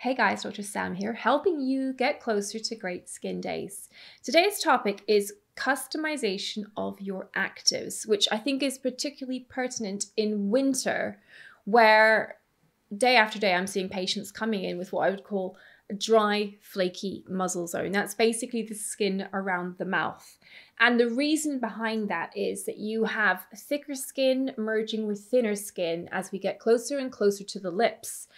Hey guys, Dr. Sam here, helping you get closer to great skin days. Today's topic is customization of your actives, which I think is particularly pertinent in winter, where day after day I'm seeing patients coming in with what I would call a dry, flaky muzzle zone. That's basically the skin around the mouth. And the reason behind that is that you have thicker skin merging with thinner skin as we get closer and closer to the lips.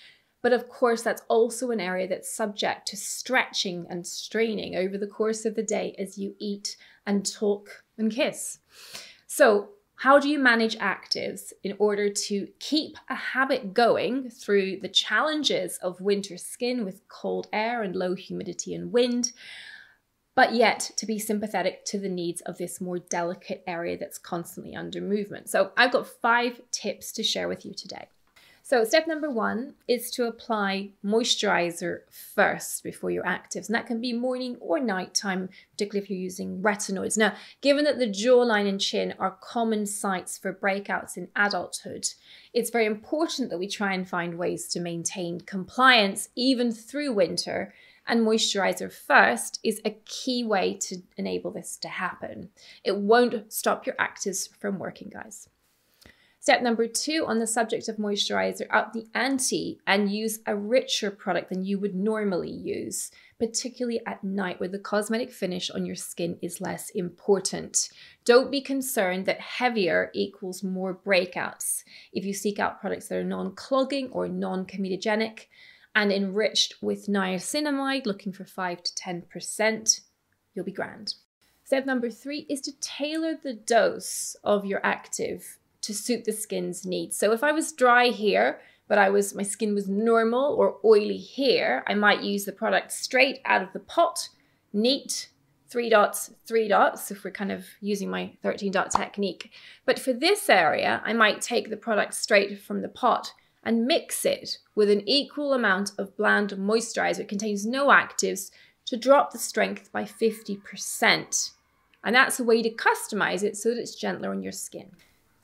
But of course, that's also an area that's subject to stretching and straining over the course of the day as you eat and talk and kiss. So, how do you manage actives in order to keep a habit going through the challenges of winter skin with cold air and low humidity and wind, but yet to be sympathetic to the needs of this more delicate area that's constantly under movement? So, I've got five tips to share with you today. So, step number one is to apply moisturizer first before your actives. And that can be morning or nighttime, particularly if you're using retinoids. Now, given that the jawline and chin are common sites for breakouts in adulthood, it's very important that we try and find ways to maintain compliance even through winter. And moisturizer first is a key way to enable this to happen. It won't stop your actives from working, guys. Step number two on the subject of moisturizer, up the ante and use a richer product than you would normally use, particularly at night where the cosmetic finish on your skin is less important. Don't be concerned that heavier equals more breakouts. If you seek out products that are non clogging or non comedogenic and enriched with niacinamide, looking for 5 to 10%, you'll be grand. Step number three is to tailor the dose of your active to suit the skin's needs. So if I was dry here, but I was my skin was normal or oily here, I might use the product straight out of the pot, neat, three dots, three dots, if we're kind of using my 13 dot technique. But for this area, I might take the product straight from the pot and mix it with an equal amount of bland moisturizer. It contains no actives to drop the strength by 50%. And that's a way to customize it so that it's gentler on your skin.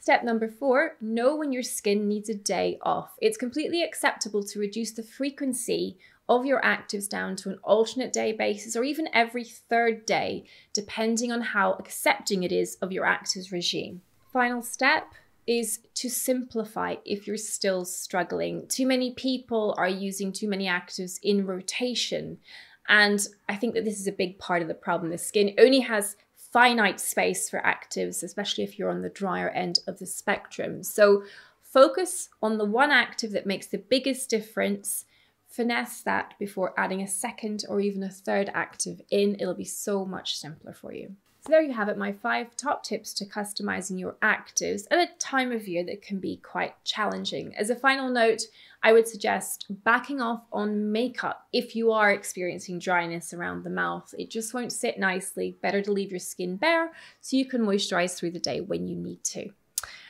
Step number four, know when your skin needs a day off. It's completely acceptable to reduce the frequency of your actives down to an alternate day basis or even every third day, depending on how accepting it is of your actives regime. Final step is to simplify if you're still struggling. Too many people are using too many actives in rotation. And I think that this is a big part of the problem. The skin only has finite space for actives, especially if you're on the drier end of the spectrum. So focus on the one active that makes the biggest difference. Finesse that before adding a second or even a third active in. It'll be so much simpler for you. So there you have it, my five top tips to customizing your actives at a time of year that can be quite challenging. As a final note, I would suggest backing off on makeup if you are experiencing dryness around the mouth. It just won't sit nicely. Better to leave your skin bare so you can moisturize through the day when you need to.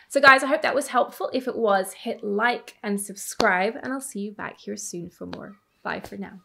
So guys, I hope that was helpful. If it was, hit like and subscribe and I'll see you back here soon for more. Bye for now.